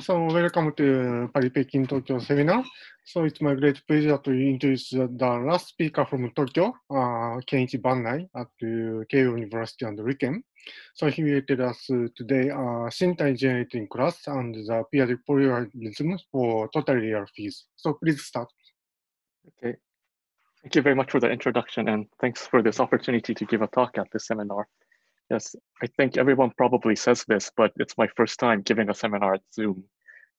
So welcome to Paris-Pékin Tokyo seminar. So it's my great pleasure to introduce the last speaker from Tokyo, uh, Kenichi Bannai at uh, Keio University and RIKEN. So he will tell us today uh, Shintani generating class and the p-adic polylogarithm for total real fields. So please start. Okay. Thank you very much for the introduction and thanks for this opportunity to give a talk at this seminar. Yes, I think everyone probably says this, but it's my first time giving a seminar at Zoom.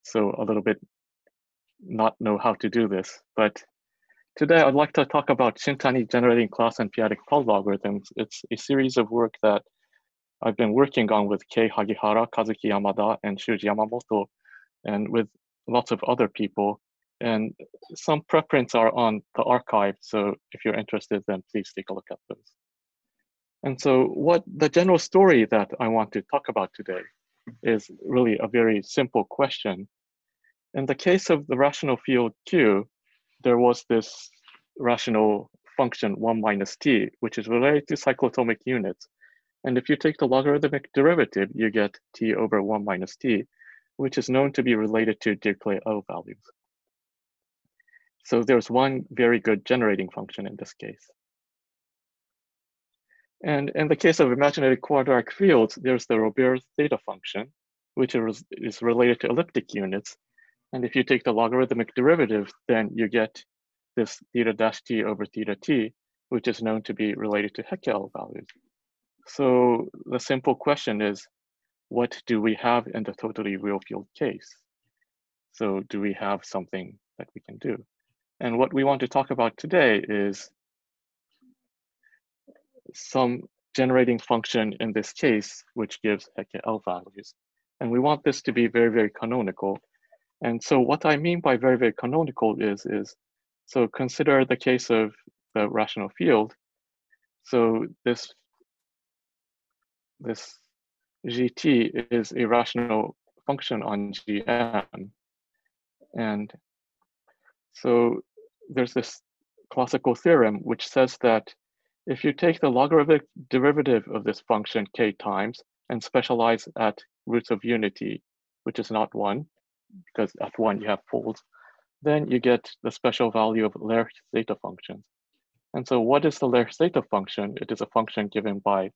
So a little bit not know how to do this. But today I'd like to talk about Shintani generating class and p-adic polylogarithms. It's a series of work that I've been working on with Kei Hagihara, Kazuki Yamada, and Shuji Yamamoto, and with lots of other people. And some preprints are on the arXiv, So if you're interested, then please take a look at those. And so what the general story that I want to talk about today is really a very simple question. In the case of the rational field Q, there was this rational function 1 minus t, which is related to cyclotomic units. And if you take the logarithmic derivative, you get t over 1 minus t, which is known to be related to Dirichlet L values. So there's one very good generating function in this case. And in the case of imaginary quadratic fields, there's the Robert theta function, which is related to elliptic units. And if you take the logarithmic derivative, then you get this theta dash t over theta t, which is known to be related to Hecke L values. So the simple question is, what do we have in the totally real field case? So do we have something that we can do? And what we want to talk about today is some generating function in this case, which gives Hecke L values. And we want this to be very, very canonical. And so what I mean by very, very canonical is, is so consider the case of the rational field. So this, this gt is a rational function on gm. And so there's this classical theorem which says that if you take the logarithmic derivative of this function k times and specialize at roots of unity, which is not one, because at one you have folds, then you get the special value of Lerch zeta functions. And so what is the Lerch zeta function? It is a function given by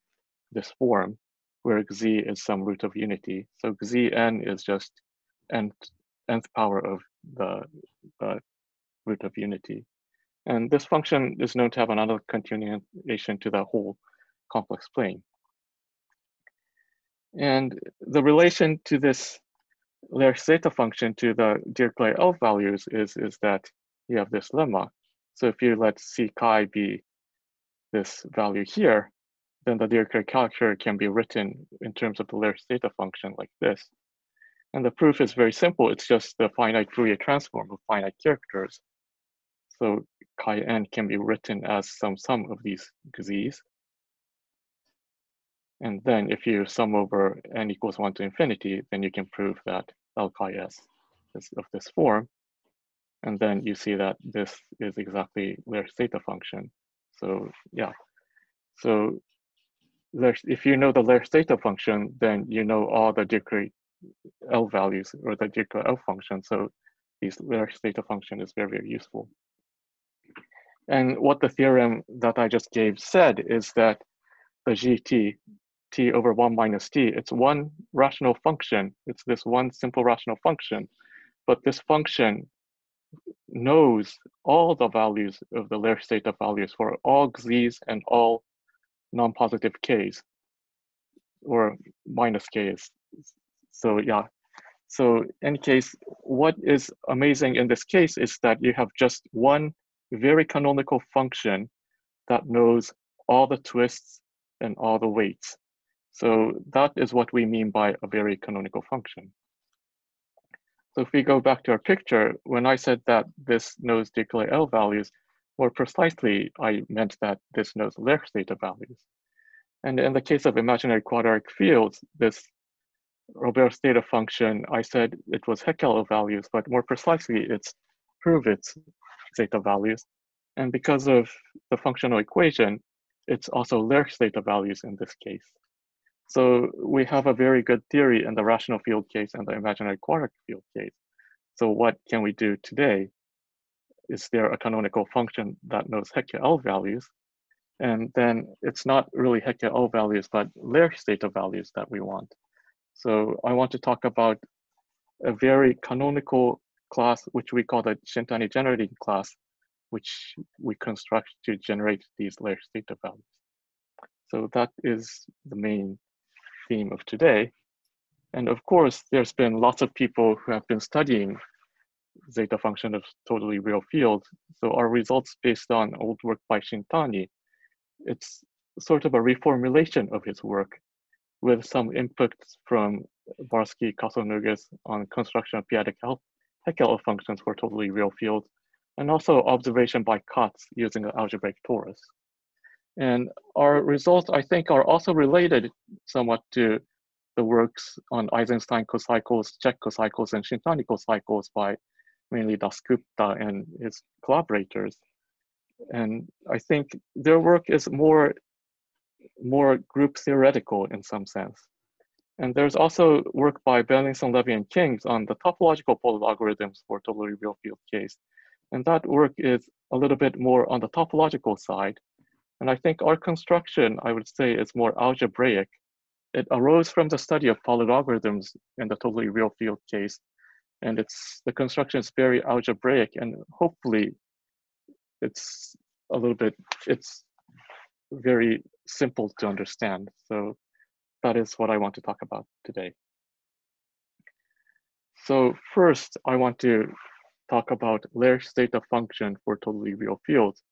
this form where z is some root of unity. So zn is just nth, nth power of the, the root of unity. And this function is known to have another continuation to the whole complex plane. And the relation to this Lerch zeta function to the Dirichlet L values is, is that you have this lemma. So if you let C chi be this value here, then the Dirichlet calculator can be written in terms of the Lerch zeta function like this. And the proof is very simple. It's just the finite Fourier transform of finite characters. So chi n can be written as some sum of these x's. And then if you sum over n equals one to infinity, then you can prove that L chi s is of this form. And then you see that this is exactly Lerch zeta function. So yeah, so if you know the Lerch zeta function, then you know all the Dirichlet L values or the Dirichlet L function. So these Lerch zeta function is very, very useful. And what the theorem that I just gave said is that the gt, t over 1 minus t, it's one rational function. It's this one simple rational function. But this function knows all the values of the Lerch zeta values for all z's and all non-positive k's, or minus k's. So yeah, so in case, what is amazing in this case is that you have just one very canonical function that knows all the twists and all the weights. So that is what we mean by a very canonical function. So if we go back to our picture, when I said that this knows Dirichlet L values, more precisely, I meant that this knows Lerch zeta values. And in the case of imaginary quadratic fields, this Robert theta function, I said it was Hecke values, but more precisely, it's Hurwitz zeta values. And because of the functional equation, it's also Lerch zeta values in this case. So we have a very good theory in the rational field case and the imaginary quadratic field case. So what can we do today? Is there a canonical function that knows Hecke L values? And then it's not really Hecke L values, but Lerch zeta values that we want. So I want to talk about a very canonical class, which we call the Shintani generating class, which we construct to generate these Lerch zeta values. So that is the main theme of today. And of course, there's been lots of people who have been studying zeta function of totally real field. So our results based on old work by Shintani, it's sort of a reformulation of his work with some inputs from Barsky, Cassou-Noguès on construction of p-adic Hecke functions for totally real fields, and also observation by Katz using an algebraic torus. And our results, I think, are also related somewhat to the works on Eisenstein cocycles, Sczech cocycles, and Shintani cocycles by mainly Dasgupta and his collaborators. And I think their work is more, more group theoretical in some sense. And there's also work by Beilinson, Levin, and Kings on the topological polylogarithms for totally real field case. And that work is a little bit more on the topological side. And I think our construction, I would say, is more algebraic. It arose from the study of polylogarithms in the totally real field case. And it's the construction is very algebraic and hopefully it's a little bit, it's very simple to understand. So that is what I want to talk about today. So first, I want to talk about Lerch zeta function for totally real fields.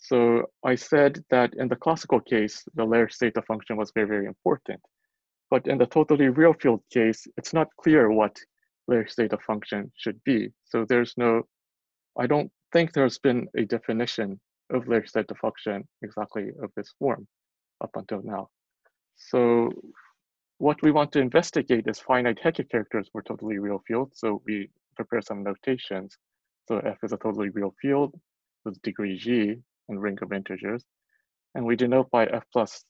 So I said that in the classical case, the Lerch zeta function was very, very important. But in the totally real field case, it's not clear what Lerch zeta function should be. So there's no, I don't think there's been a definition of Lerch zeta function exactly of this form up until now. So what we want to investigate is finite Hecke characters for totally real fields. So we prepare some notations. So F is a totally real field with degree G and ring of integers. And we denote by F plus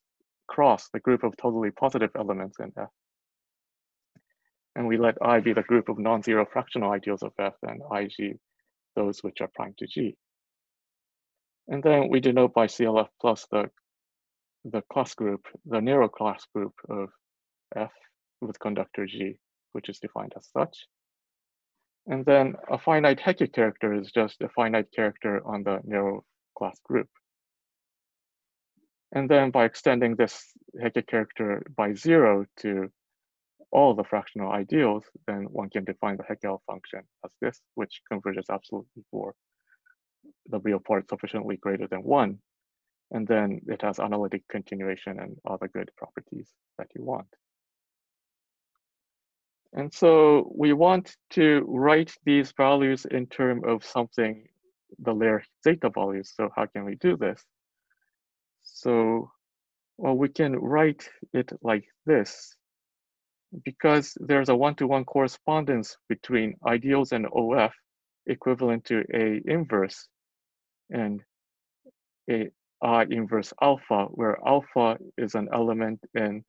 cross the group of totally positive elements in F. And we let I be the group of non-zero fractional ideals of F and IG those which are prime to G. And then we denote by CLF plus the the class group, the narrow class group of F with conductor G, which is defined as such. And then a finite Hecke character is just a finite character on the narrow class group. And then by extending this Hecke character by zero to all the fractional ideals, then one can define the Hecke function as this, which converges absolutely for the real part sufficiently greater than one and then it has analytic continuation and other good properties that you want. And so we want to write these values in terms of something, the Lerch zeta values. So how can we do this? So, well, we can write it like this. Because there's a one-to-one -one correspondence between ideals and OF equivalent to A inverse and A I inverse alpha, where alpha is an element in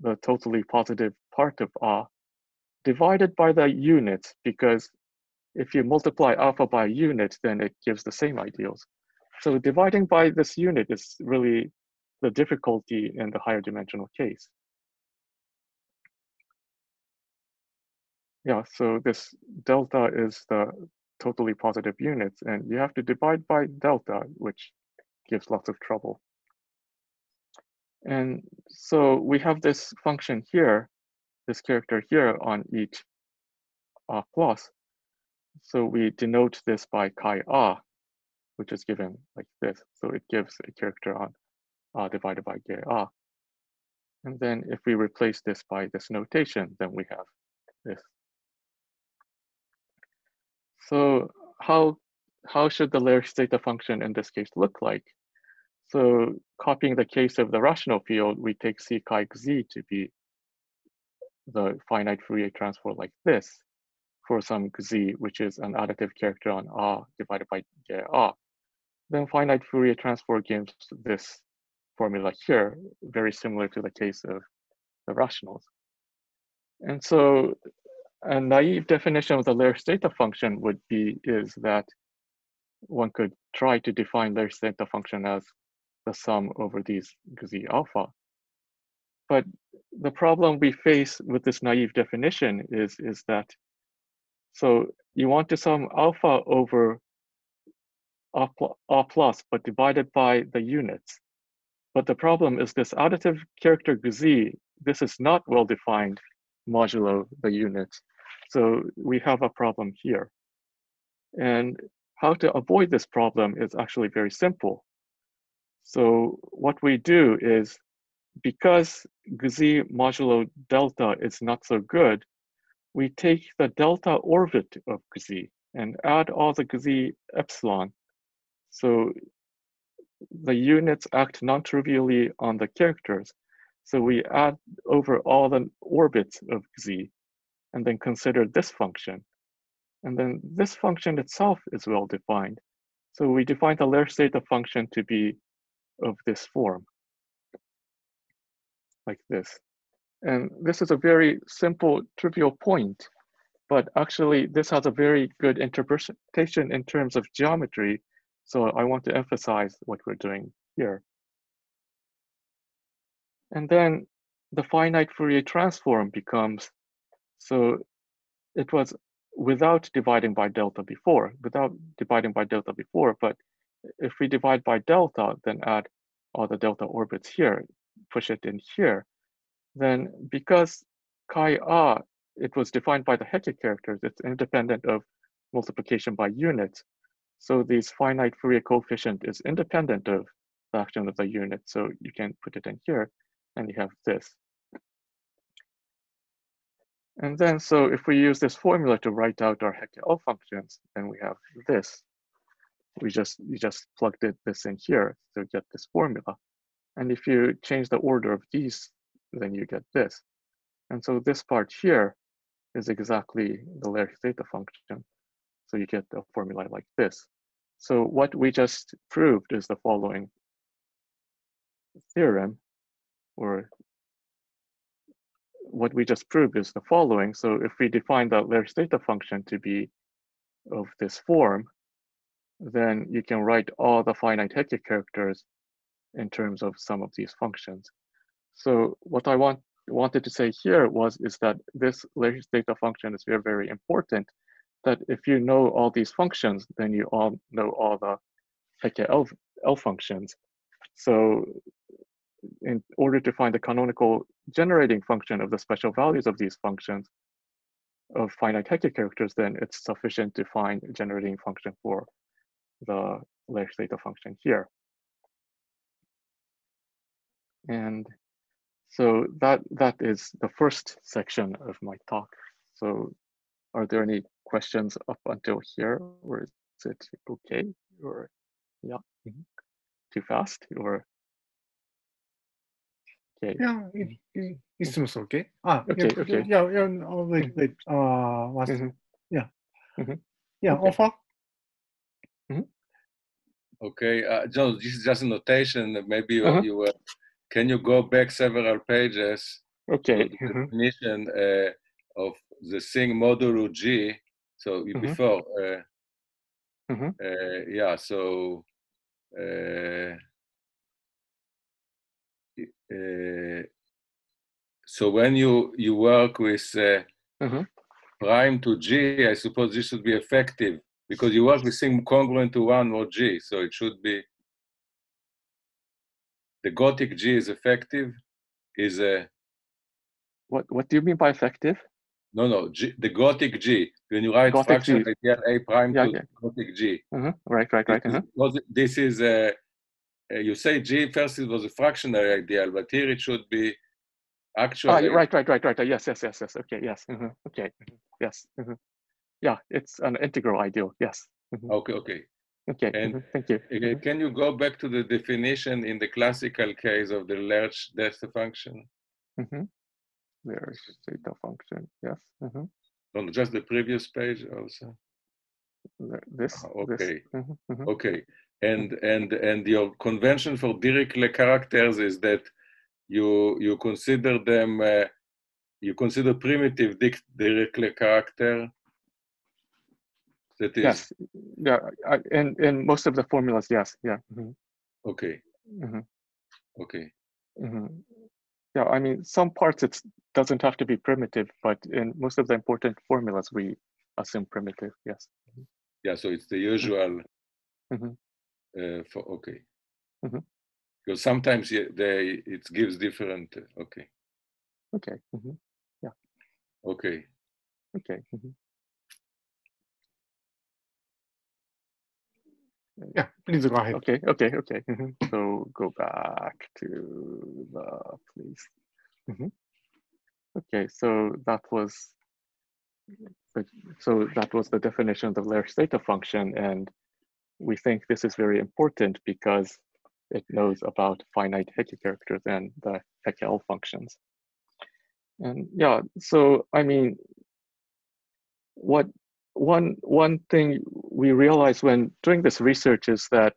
the totally positive part of R, divided by the units, because if you multiply alpha by a unit, then it gives the same ideals. So dividing by this unit is really the difficulty in the higher dimensional case. Yeah, so this delta is the totally positive units, and you have to divide by delta, which gives lots of trouble. And so we have this function here, this character here on each uh, plus. So we denote this by chi a, which is given like this. So it gives a character on r divided by ge a. And then if we replace this by this notation, then we have this. So how how should the Lerch zeta function in this case look like? So copying the case of the rational field, we take C chi z to be the finite Fourier transform like this for some z, which is an additive character on R divided by R. Then finite Fourier transform gives this formula here, very similar to the case of the rationals. And so a naive definition of the Lerch zeta function would be is that one could try to define Lerch zeta function as the sum over these z alpha. But the problem we face with this naive definition is, is that, so you want to sum alpha over R, plus, but divided by the units. But the problem is this additive character z, this is not well defined modulo the units. So we have a problem here. And how to avoid this problem is actually very simple. So what we do is because z modulo delta is not so good, we take the delta orbit of z and add all the z epsilon. So the units act non-trivially on the characters. So we add over all the orbits of z and then consider this function. And then this function itself is well defined. So we define the Lerch zeta function to be of this form, like this. And this is a very simple, trivial point, but actually this has a very good interpretation in terms of geometry. So I want to emphasize what we're doing here. And then the finite Fourier transform becomes, so it was without dividing by delta before, without dividing by delta before, but if we divide by delta, then add all the delta orbits here, push it in here, then because chi r, it was defined by the Hecke characters, it's independent of multiplication by units. So this finite Fourier coefficient is independent of the action of the unit. So you can put it in here and you have this. And then, so if we use this formula to write out our Hecke L functions, then we have this. We just, you just plugged it, this in here to get this formula. And if you change the order of these, then you get this. And so this part here is exactly the Lerch zeta function. So you get a formula like this. So what we just proved is the following theorem, or what we just proved is the following. So if we define the Lerch zeta function to be of this form, then you can write all the finite Hecke characters in terms of some of these functions. So what I want wanted to say here was is that this Lerch zeta function is very, very important, that if you know all these functions, then you all know all the Hecke L, functions. So in order to find the canonical generating function of the special values of these functions of finite Hecke characters, then it's sufficient to find generating function for the Lerch zeta function here. And so that that is the first section of my talk. So are there any questions up until here or is it okay or yeah mm -hmm. too fast or okay yeah it, it, it seems okay ah okay yeah, okay yeah yeah oh, wait wait uh was, mm -hmm. yeah mm -hmm. yeah okay. offer okay uh, Joe this is just a notation maybe you, uh -huh. you uh, can you go back several pages okay the definition uh, of the thing modulo g so mm-hmm. before, uh, mm-hmm. uh, yeah, so uh, uh, so when you you work with mm-hmm. prime to g, I suppose this should be effective because you work with thing congruent to one or g, so it should be the Gothic G is effective. Is a what? What do you mean by effective? No, no, G, the Gothic G. When you write Gothic fraction G. ideal A prime yeah, to yeah. Gotic G. Uh-huh. Right, right, right. Uh-huh. This is, a, uh, you say G first it was a fractionary ideal, but here it should be actually. Ah, right, right, right, right. Yes, yes, yes, yes. Okay, yes. Uh-huh. Okay, yes. Uh-huh. Yeah, it's an integral ideal. Yes. Uh-huh. Okay, okay. Okay, and uh-huh. thank you. Uh, can you go back to the definition in the classical case of the Lerch delta function? Mm-hmm. Zeta function, yes. Mm -hmm. On just the previous page also? This, okay. This. Mm -hmm. Okay. And and and your convention for Dirichlet characters is that you you consider them uh, you consider primitive Dirichlet character. That is yes, yeah, I, in in most of the formulas, yes, yeah. Mm -hmm. Okay. Mm -hmm. Okay. Mm -hmm. Yeah, I mean, some parts it doesn't have to be primitive, but in most of the important formulas, we assume primitive. Yes. Yeah, so it's the usual. Uh, for okay. Because sometimes they it gives different. Uh, okay. Okay. Mm-hmm. Yeah. Okay. Okay. Yeah, please go ahead. Okay, okay, okay. Mm-hmm. So go back to the please. Mm-hmm. Okay, so that was so that was the definition of the Lerch zeta function, and we think this is very important because it knows about finite Hecke characters and the Hecke functions. And yeah, so I mean, what one one thing we realize when doing this research is that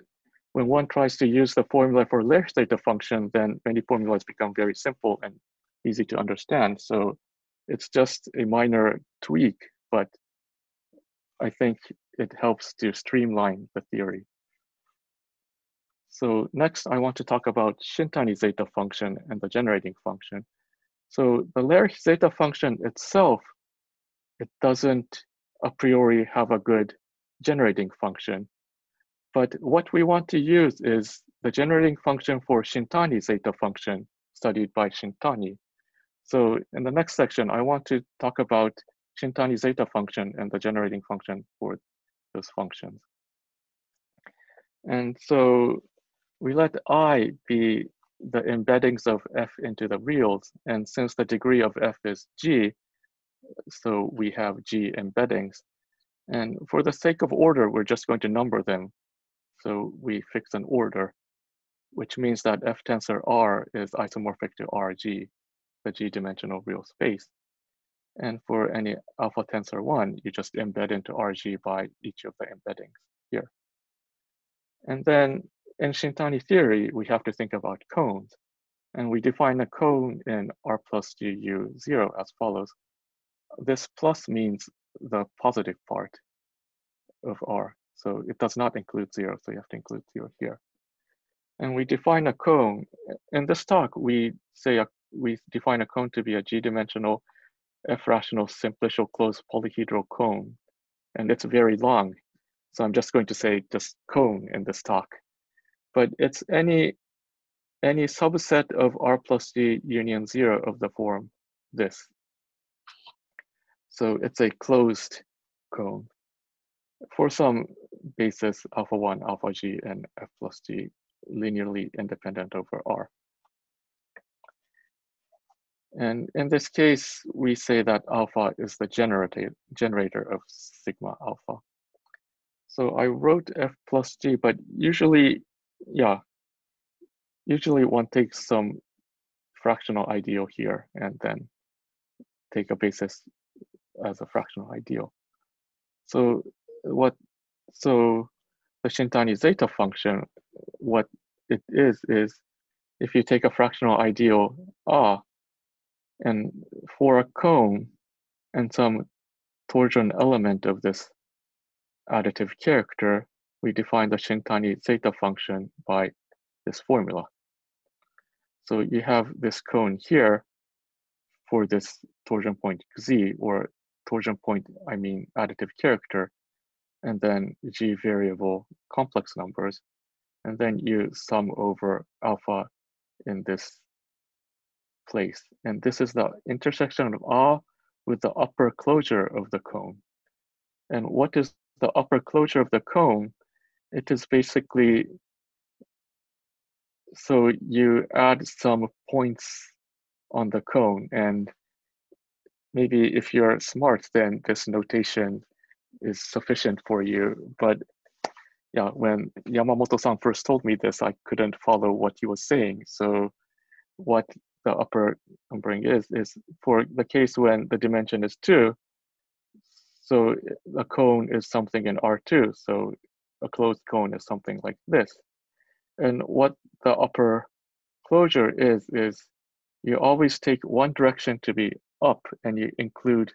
when one tries to use the formula for zeta function, then many formulas become very simple and easy to understand. So it's just a minor tweak, but I think it helps to streamline the theory. So next, I want to talk about Shintani zeta function and the generating function. So the Lerch zeta function itself, it doesn't a priori have a good generating function. But what we want to use is the generating function for Shintani zeta function studied by Shintani. So in the next section, I want to talk about Shintani zeta function and the generating function for those functions. And so we let I be the embeddings of f into the reals. And since the degree of f is g, so we have g embeddings. And for the sake of order, we're just going to number them. So we fix an order, which means that f tensor r is isomorphic to rg, the g-dimensional real space. And for any alpha tensor 1, you just embed into rg by each of the embeddings here. And then in Shintani theory, we have to think about cones. And we define a cone in R plus GU zero as follows. This plus means the positive part of R. So it does not include zero, so you have to include zero here. And we define a cone. In this talk, we say a, we define a cone to be a G-dimensional F-rational simplicial closed polyhedral cone. And it's very long. So I'm just going to say just cone in this talk but it's any any subset of R plus G union zero of the form this. So it's a closed cone for some basis alpha one, alpha G, and F plus G linearly independent over R. And in this case, we say that alpha is the generator, generator of sigma alpha. So I wrote F plus G, but usually yeah, usually one takes some fractional ideal here and then take a basis as a fractional ideal. So what, so the Shintani zeta function, what it is, is if you take a fractional ideal ah, and for a cone and some torsion element of this additive character, we define the Shintani zeta function by this formula. So you have this cone here for this torsion point z, or torsion point, I mean additive character, and then g variable complex numbers, and then you sum over alpha in this place. And this is the intersection of A with the upper closure of the cone. And what is the upper closure of the cone? it is basically so you add some points on the cone and maybe if you're smart then this notation is sufficient for you but yeah when yamamoto-san first told me this i couldn't follow what he was saying so what the upper numbering is is for the case when the dimension is two so a cone is something in r2 so a closed cone is something like this. And what the upper closure is, is you always take one direction to be up and you include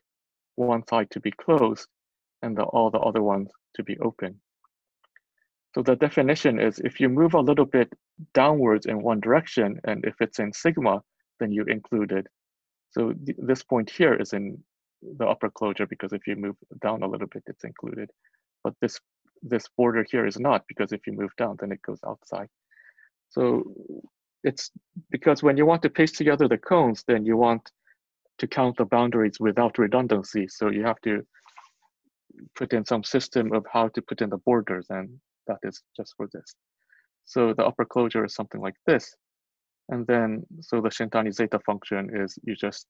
one side to be closed and the, all the other ones to be open. So the definition is if you move a little bit downwards in one direction, and if it's in sigma, then you include it. So th this point here is in the upper closure because if you move down a little bit, it's included. But this this border here is not because if you move down, then it goes outside. So it's because when you want to paste together the cones, then you want to count the boundaries without redundancy. So you have to put in some system of how to put in the borders, and that is just for this. So the upper closure is something like this. And then, so the Shintani zeta function is you just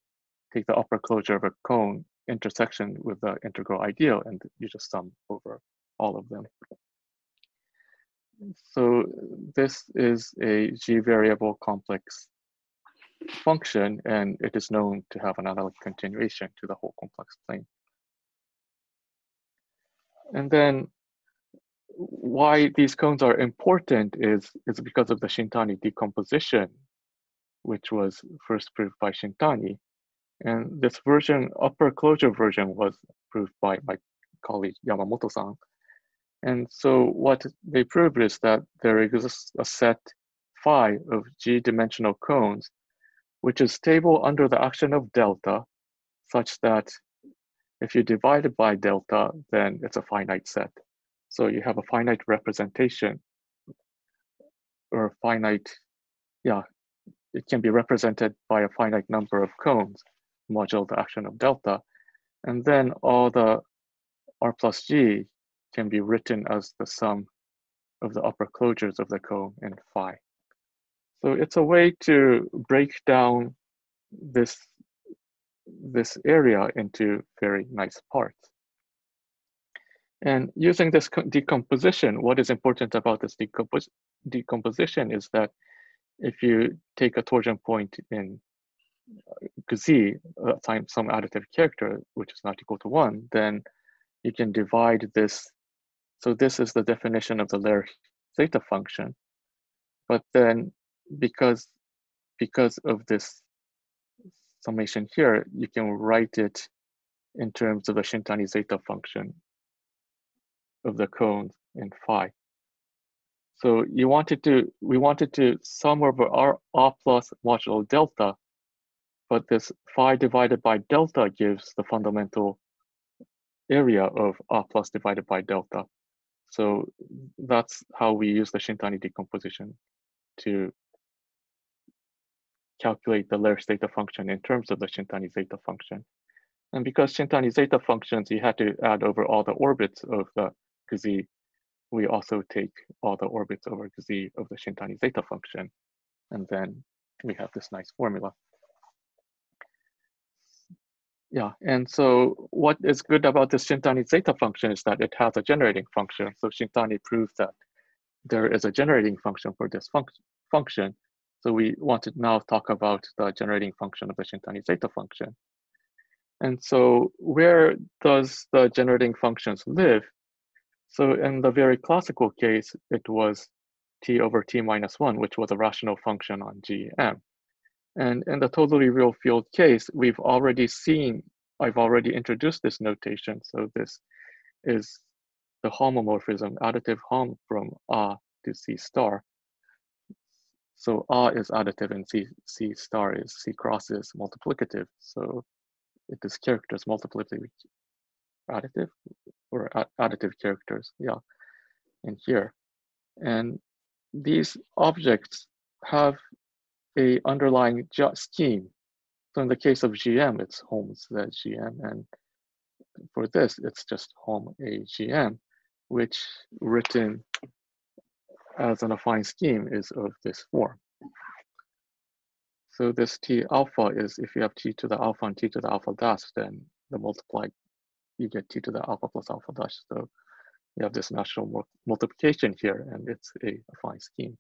take the upper closure of a cone intersection with the integral ideal, and you just sum over all of them. So this is a G variable complex function, and it is known to have an analytic continuation to the whole complex plane. And then why these cones are important is, is because of the Shintani decomposition, which was first proved by Shintani. And this version, upper closure version, was proved by my colleague Yamamoto-san. And so what they proved is that there exists a set phi of g-dimensional cones, which is stable under the action of delta, such that if you divide it by delta, then it's a finite set. So you have a finite representation or a finite, yeah, it can be represented by a finite number of cones modulo the action of delta. And then all the r plus g can be written as the sum of the upper closures of the cone in phi. So it's a way to break down this, this area into very nice parts. And using this decomposition, what is important about this decompos decomposition is that if you take a torsion point in z, uh, some additive character, which is not equal to one, then you can divide this so this is the definition of the Lehr theta function. But then because, because of this summation here, you can write it in terms of the Shintani zeta function of the cones in phi. So you wanted to, we wanted to sum over r, r plus modulo delta, but this phi divided by delta gives the fundamental area of r plus divided by delta. So that's how we use the Shintani decomposition to calculate the Lerch zeta function in terms of the Shintani zeta function. And because Shintani zeta functions, you had to add over all the orbits of the Gzi, we also take all the orbits over Gzi of the Shintani zeta function. And then we have this nice formula. Yeah, and so what is good about this Shintani zeta function is that it has a generating function. So Shintani proves that there is a generating function for this func function. So we want to now talk about the generating function of the Shintani zeta function. And so where does the generating functions live? So in the very classical case, it was t over t minus 1, which was a rational function on GM. And in the totally real field case, we've already seen, I've already introduced this notation. So this is the homomorphism, additive hom from A to C star. So R is additive and C, C star is C cross is multiplicative. So it is characters multiplicative additive or additive characters, yeah, in here. And these objects have a underlying scheme. So in the case of GM, it's hom the GM, and for this, it's just Home a GM, which written as an affine scheme is of this form. So this T alpha is if you have T to the alpha and T to the alpha dash, then the multiply, you get T to the alpha plus alpha dash. So you have this natural multiplication here, and it's a affine scheme.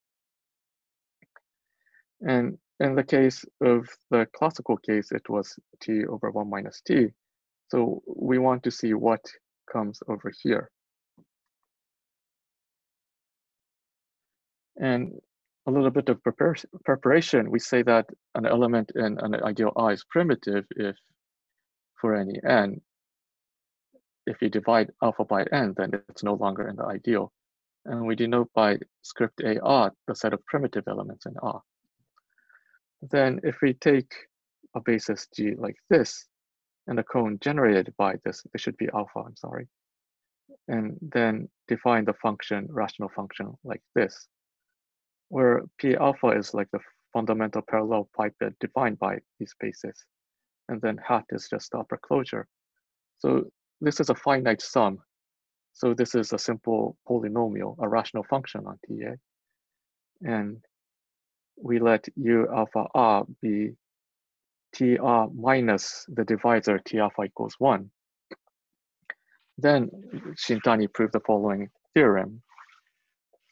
And in the case of the classical case, it was t over 1 minus t. So we want to see what comes over here. And a little bit of preparation, we say that an element in an ideal I is primitive if for any n, if you divide alpha by n, then it's no longer in the ideal. And we denote by script A R the set of primitive elements in R. Then if we take a basis G like this, and the cone generated by this, it should be alpha, I'm sorry, and then define the function, rational function like this, where P alpha is like the fundamental parallelepiped defined by these bases, and then hat is just the upper closure. So this is a finite sum. So this is a simple polynomial, a rational function on TA. And we let U alpha R be TR minus the divisor T alpha equals one. Then Shintani proved the following theorem.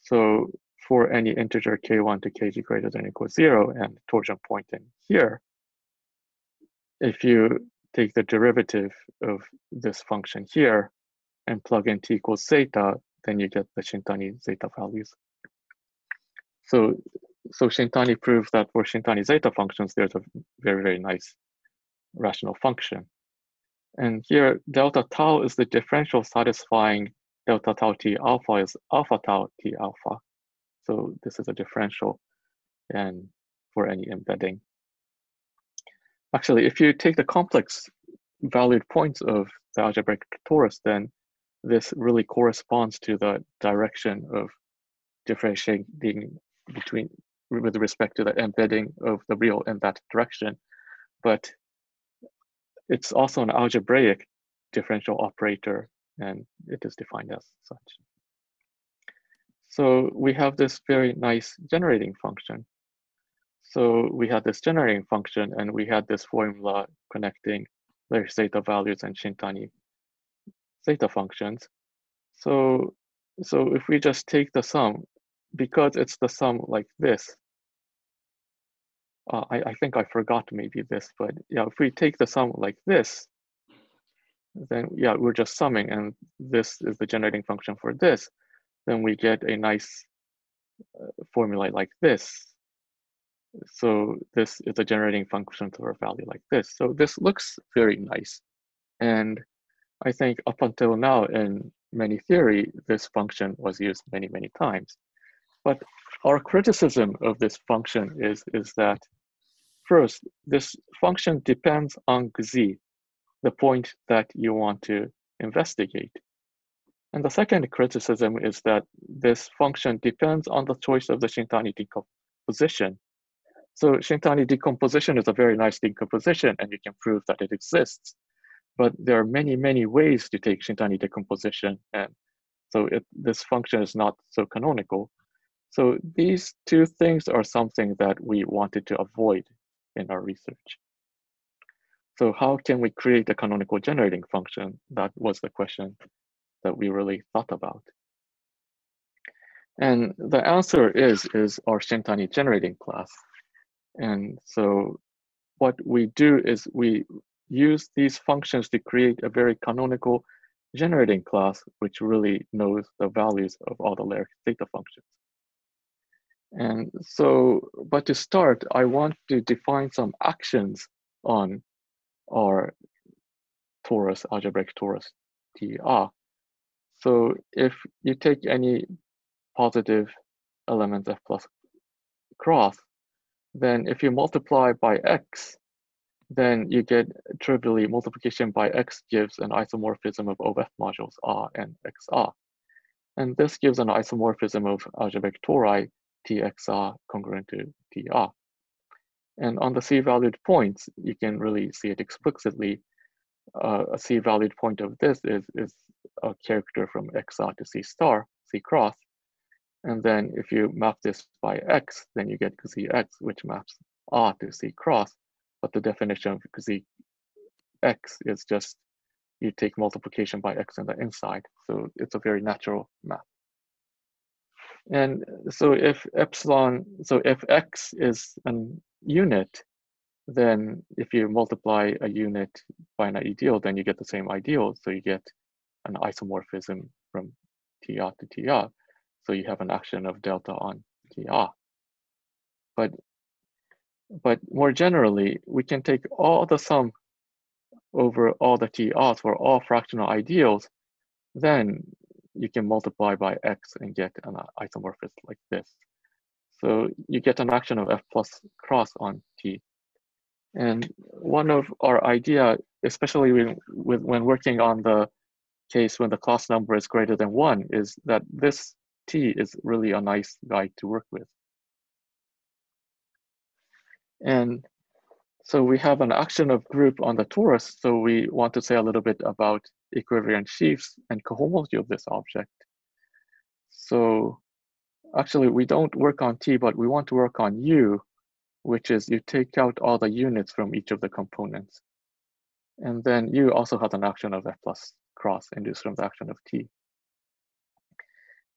So for any integer k1 to kg greater than or equals zero and torsion pointing here, if you take the derivative of this function here and plug in t equals zeta, then you get the Shintani zeta values. So, so Shintani proves that for Shintani zeta functions, there's a very, very nice rational function. And here, delta tau is the differential satisfying delta tau t alpha is alpha tau t alpha. So this is a differential and for any embedding. Actually, if you take the complex valued points of the algebraic torus, then this really corresponds to the direction of differentiating between with respect to the embedding of the real in that direction. But it's also an algebraic differential operator, and it is defined as such. So we have this very nice generating function. So we had this generating function, and we had this formula connecting their zeta values and Shintani zeta functions. So, so if we just take the sum, because it's the sum like this, uh, I, I think I forgot maybe this, but yeah, if we take the sum like this, then yeah, we're just summing and this is the generating function for this, then we get a nice uh, formula like this. So this is a generating function for a value like this. So this looks very nice. And I think up until now in many theory, this function was used many, many times. But our criticism of this function is, is that First, this function depends on z, the point that you want to investigate. And the second criticism is that this function depends on the choice of the Shintani decomposition. So Shintani decomposition is a very nice decomposition and you can prove that it exists. But there are many, many ways to take Shintani decomposition. And so it, this function is not so canonical. So these two things are something that we wanted to avoid in our research. So how can we create a canonical generating function? That was the question that we really thought about. And the answer is, is our Shintani generating class. And so what we do is we use these functions to create a very canonical generating class, which really knows the values of all the Lerch zeta functions. And so, but to start, I want to define some actions on our torus, algebraic torus TR. So if you take any positive element f plus cross, then if you multiply by x, then you get trivially multiplication by x gives an isomorphism of OF modules R and XR. And this gives an isomorphism of algebraic tori TXR congruent to TR. And on the C-valued points, you can really see it explicitly. Uh, a C-valued point of this is, is a character from XR to C star, C cross. And then if you map this by X, then you get ZX, which maps R to C cross. But the definition of ZX is just you take multiplication by X on the inside. So it's a very natural map. And so if epsilon, so if x is an unit, then if you multiply a unit by an ideal, then you get the same ideal. So you get an isomorphism from TR to TR. So you have an action of delta on TR. But but more generally, we can take all the sum over all the TRs for all fractional ideals, then you can multiply by x and get an isomorphism like this. So you get an action of f plus cross on T. And one of our idea, especially when, when working on the case when the class number is greater than one, is that this T is really a nice guy to work with. And so we have an action of group on the torus. So we want to say a little bit about equivariant sheaves and cohomology of this object. So actually we don't work on T, but we want to work on U, which is you take out all the units from each of the components. And then U also has an action of F plus cross induced from the action of T.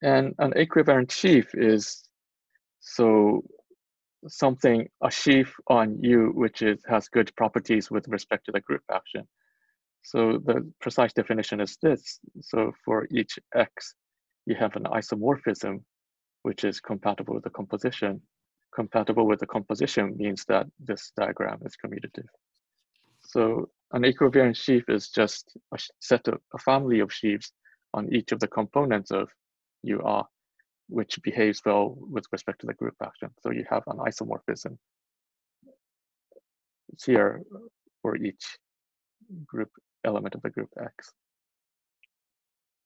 And an equivariant sheaf is so something, a sheaf on U, which is, has good properties with respect to the group action. So the precise definition is this. So for each X, you have an isomorphism, which is compatible with the composition. Compatible with the composition means that this diagram is commutative. So an equivariant sheaf is just a set of a family of sheaves on each of the components of UR which behaves well with respect to the group action. So you have an isomorphism here for each group element of the group X.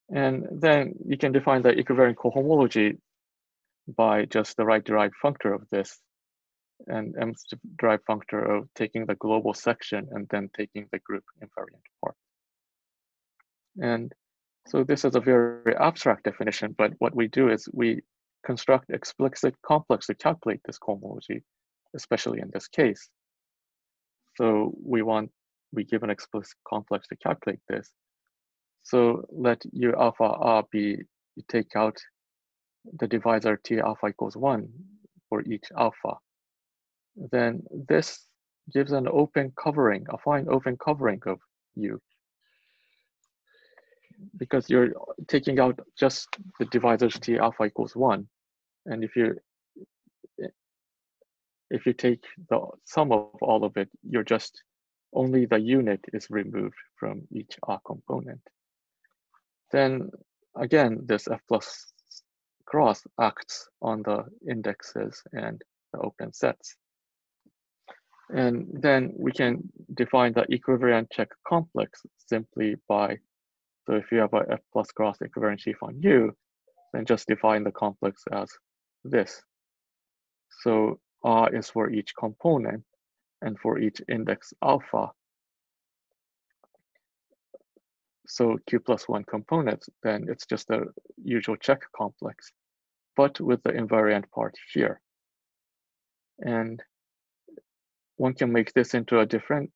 And then you can define the equivariant cohomology by just the right derived functor of this and m's derived functor of taking the global section and then taking the group invariant part. And so this is a very abstract definition, but what we do is we construct explicit complex to calculate this cohomology, especially in this case. So we want, we give an explicit complex to calculate this. So let u alpha r be, you take out the divisor t alpha equals one for each alpha. Then this gives an open covering, a fine open covering of u because you're taking out just the divisors t alpha equals one. And if you if you take the sum of all of it, you're just only the unit is removed from each R component. Then again, this F plus cross acts on the indexes and the open sets. And then we can define the equivariant Čech complex simply by so if you have a F plus cross equivariant sheaf on U, then just define the complex as this. So R is for each component and for each index alpha. So Q plus one components, then it's just a usual Čech complex, but with the invariant part here. And one can make this into a different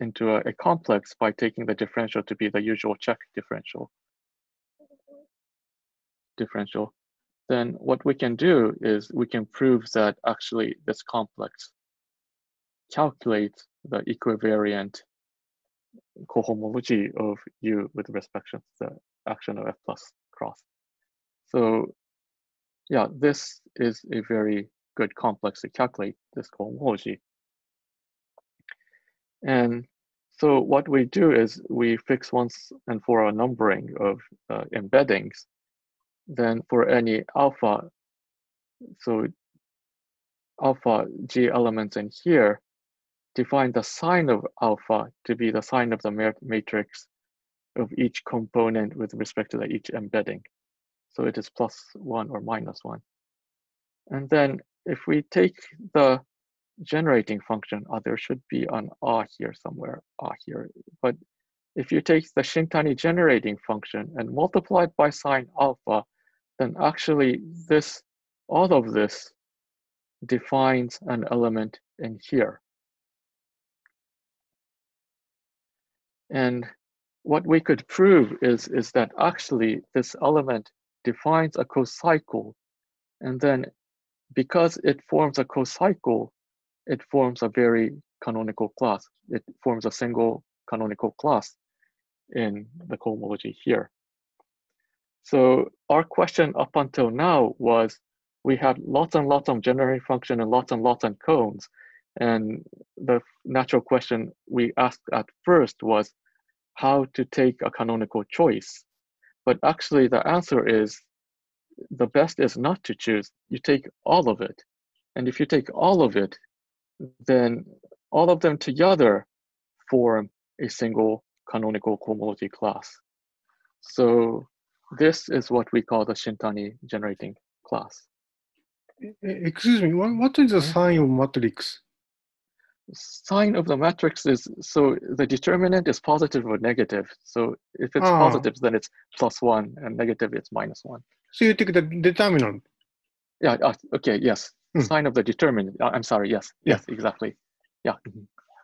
into a, a, complex by taking the differential to be the usual Čech differential. Differential. Then what we can do is we can prove that actually this complex calculates the equivariant cohomology of U with respect to the action of F plus cross. So yeah, this is a very good complex to calculate this cohomology. And so what we do is we fix once and for a numbering of uh, embeddings. Then for any alpha, so alpha G elements in here, define the sign of alpha to be the sign of the matrix of each component with respect to the each embedding. So it is plus one or minus one. And then if we take the generating function, uh, there should be an R here somewhere, R here. But if you take the Shintani generating function and multiply it by sign alpha, then actually this, all of this defines an element in here. And what we could prove is, is that actually this element defines a cocycle. And then because it forms a cocycle, it forms a very canonical class. It forms a single canonical class in the cohomology here. So our question up until now was, we had lots and lots of generating function and lots and lots of cones. And the natural question we asked at first was how to take a canonical choice. But actually the answer is the best is not to choose. You take all of it. And if you take all of it, then all of them together form a single canonical cohomology class. So this is what we call the Shintani generating class. Excuse me, what, what is the sign of matrix? Sign of the matrix is, so the determinant is positive or negative. So if it's ah. positive, then it's plus one, and negative, it's minus one. So you take the determinant? Yeah, uh, okay, yes. Hmm. Sign of the determinant. Uh, I'm sorry, yes, yes, exactly. Yeah.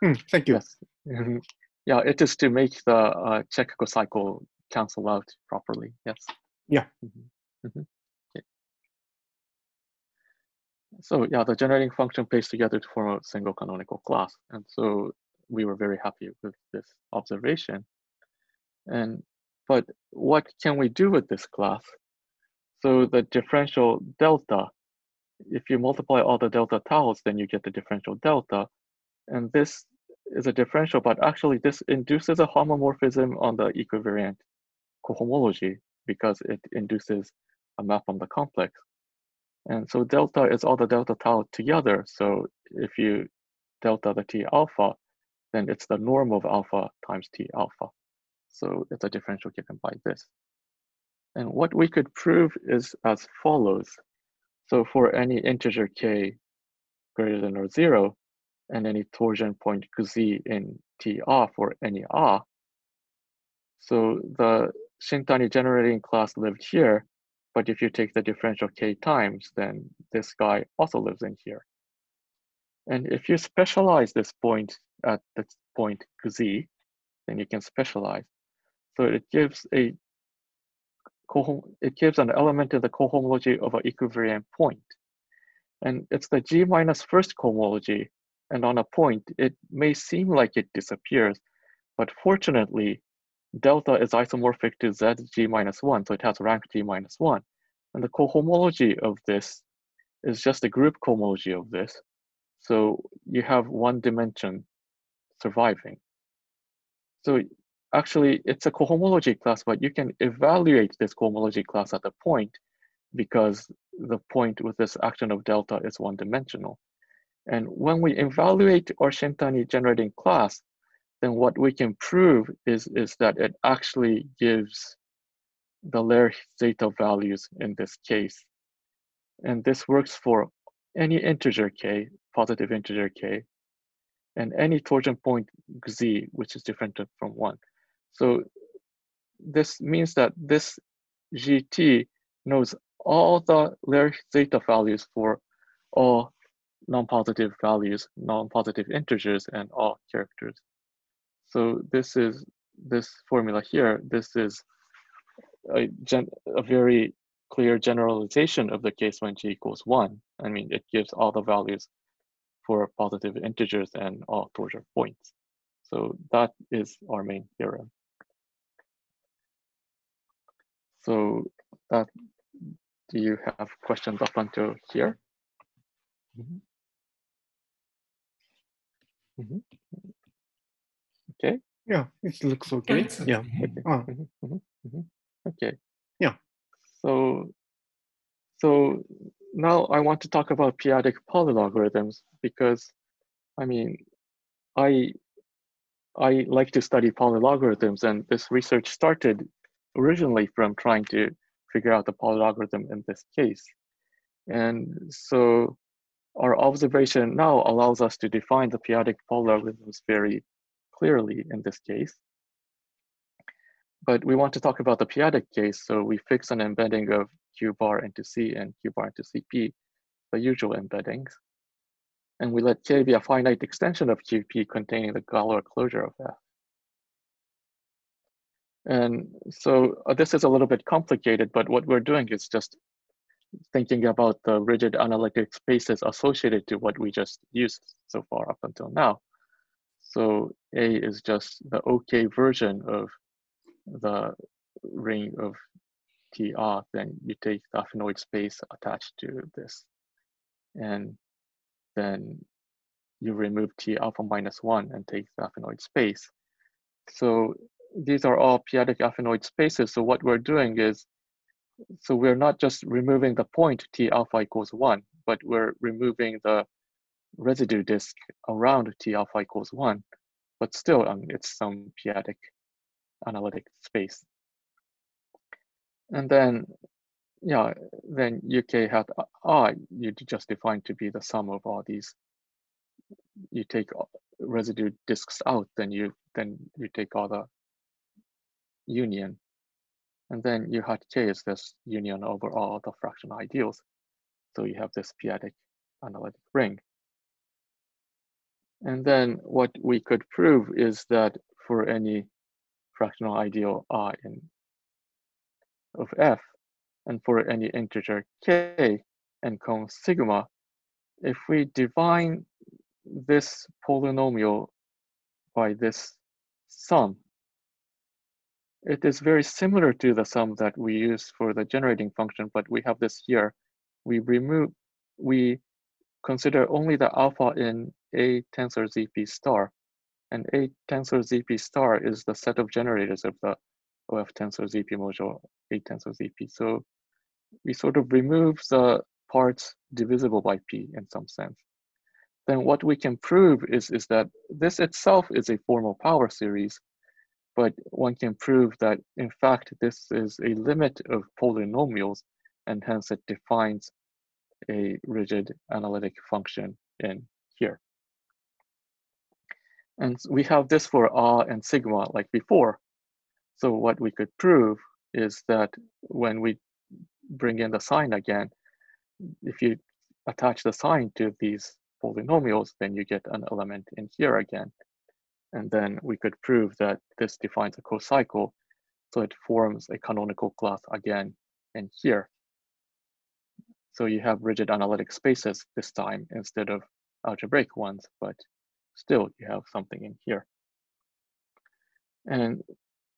Hmm, thank you. Yes. Mm-hmm. Yeah, it is to make the uh, Čech cocycle cancel out properly. Yes. Yeah. Mm -hmm. Mm -hmm. Okay. So yeah, the generating function plays together to form a single canonical class. And so we were very happy with this observation. And but what can we do with this class? So the differential delta, if you multiply all the delta taus, then you get the differential delta. And this is a differential, but actually this induces a homomorphism on the equivariant cohomology because it induces a map on the complex. And so delta is all the delta tau together. So if you delta the T alpha, then it's the norm of alpha times T alpha. So it's a differential given by this. And what we could prove is as follows. So for any integer k greater than or zero, and any torsion point z in T r for any r, so the Shintani generating class lived here, but if you take the differential k times, then this guy also lives in here. And if you specialize this point at this point z, then you can specialize. So it gives a it gives an element in the cohomology of an equivariant point. And it's the G minus first cohomology. And on a point, it may seem like it disappears, but fortunately, delta is isomorphic to zg minus 1, so it has rank g minus 1. And the cohomology of this is just a group cohomology of this. So you have one dimension surviving. So actually, it's a cohomology class, but you can evaluate this cohomology class at a point because the point with this action of delta is one dimensional. And when we evaluate our Shintani generating class, then what we can prove is, is that it actually gives the Lerch zeta values in this case. And this works for any integer k, positive integer k, and any torsion point z, which is different from one. So this means that this GT knows all the Lerch zeta values for all non-positive values, non-positive integers, and all characters. So this is this formula here. This is a, gen, a very clear generalization of the case when g equals one. I mean, it gives all the values for positive integers and all closure points. So that is our main theorem. So that, do you have questions up until here? Mm -hmm. Mm -hmm. Okay. Yeah, it looks okay. Yeah. Okay. Ah. Mm -hmm, mm -hmm, okay. Yeah. So, so now I want to talk about p-adic polylogarithms because, I mean, I I like to study polylogarithms, and this research started originally from trying to figure out the polylogarithm in this case. And so our observation now allows us to define the p-adic polylogarithms very clearly in this case. But we want to talk about the p-adic case, so we fix an embedding of q bar into C and q bar into CP, the usual embeddings. And we let K be a finite extension of QP containing the Galois closure of F. And so uh, this is a little bit complicated, but what we're doing is just thinking about the rigid analytic spaces associated to what we just used so far up until now. So A is just the OK version of the ring of TR, then you take the affinoid space attached to this. And then you remove T alpha minus one and take the affinoid space. So these are all p-adic affinoid spaces. So what we're doing is, so we're not just removing the point T alpha equals one, but we're removing the residue disk around T alpha equals one, but still um, it's some p-adic analytic space. And then, yeah, then UK had R, you just define to be the sum of all these. You take uh, residue disks out, then you then you take all the union. And then you is this union over all the fractional ideals. So you have this p-adic analytic ring. And then what we could prove is that for any fractional ideal R in of F, and for any integer K and cone sigma, if we define this polynomial by this sum, it is very similar to the sum that we use for the generating function, but we have this here. We remove, we consider only the alpha in A tensor ZP star. And A tensor ZP star is the set of generators of the OF tensor ZP module A tensor ZP. So we sort of remove the parts divisible by P in some sense. Then what we can prove is, is that this itself is a formal power series but one can prove that in fact this is a limit of polynomials and hence it defines a rigid analytic function in here. And we have this for R and sigma like before. So what we could prove is that when we bring in the sign again, if you attach the sign to these polynomials, then you get an element in here again. And then we could prove that this defines a cocycle. So it forms a canonical class again in here. So you have rigid analytic spaces this time instead of algebraic ones, but still you have something in here. And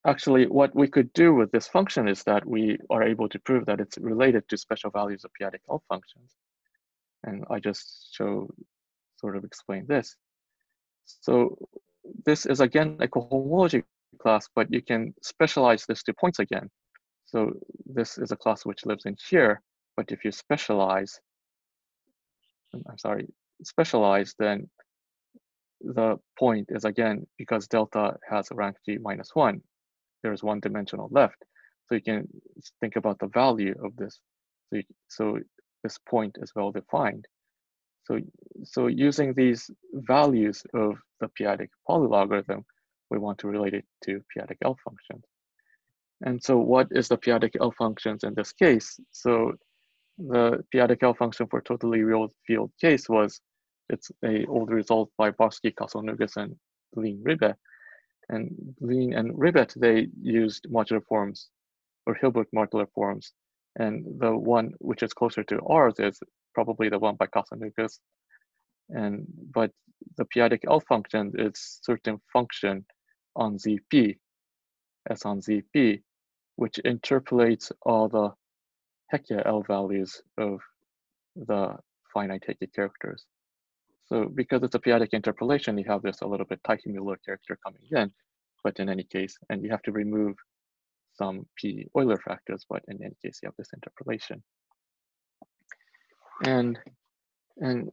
actually what we could do with this function is that we are able to prove that it's related to special values of p-adic L functions. And I just show, sort of explain this. So this is again a cohomology class, but you can specialize this to points again. So this is a class which lives in here, but if you specialize, I'm sorry, specialize, then the point is again, because delta has a rank G minus one, there's one dimensional left. So you can think about the value of this. So, you, so this point is well defined. So, so using these values of the p-adic polylogarithm, we want to relate it to p-adic L functions. And so what is the p-adic L functions in this case? So the p-adic L function for totally real field case was, it's a old result by Barsky, Cassou-Noguès, and Deligne Ribet. And Deligne and Ribet, they used modular forms or Hilbert modular forms. And the one which is closer to ours is probably the one by Cassou-Noguès. And but the p-adic L function is certain function on ZP, as on ZP, which interpolates all the Hecke L values of the finite Hecke characters. So because it's a p-adic interpolation, you have this a little bit Teichmüller character coming in, but in any case, and you have to remove some p Euler factors, but in any case, you have this interpolation. And, and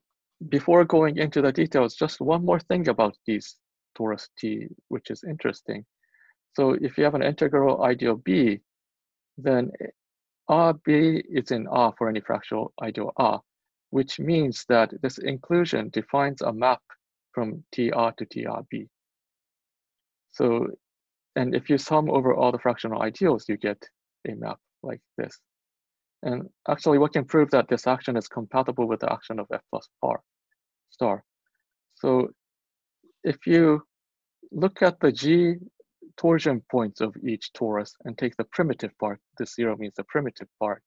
before going into the details, just one more thing about these torus T, which is interesting. So if you have an integral ideal B, then RB is in R for any fractional ideal R, which means that this inclusion defines a map from TR to TRB. So, and if you sum over all the fractional ideals, you get a map like this. And actually, we can prove that this action is compatible with the action of f plus bar star. So if you look at the g torsion points of each torus and take the primitive part, the zero means the primitive part,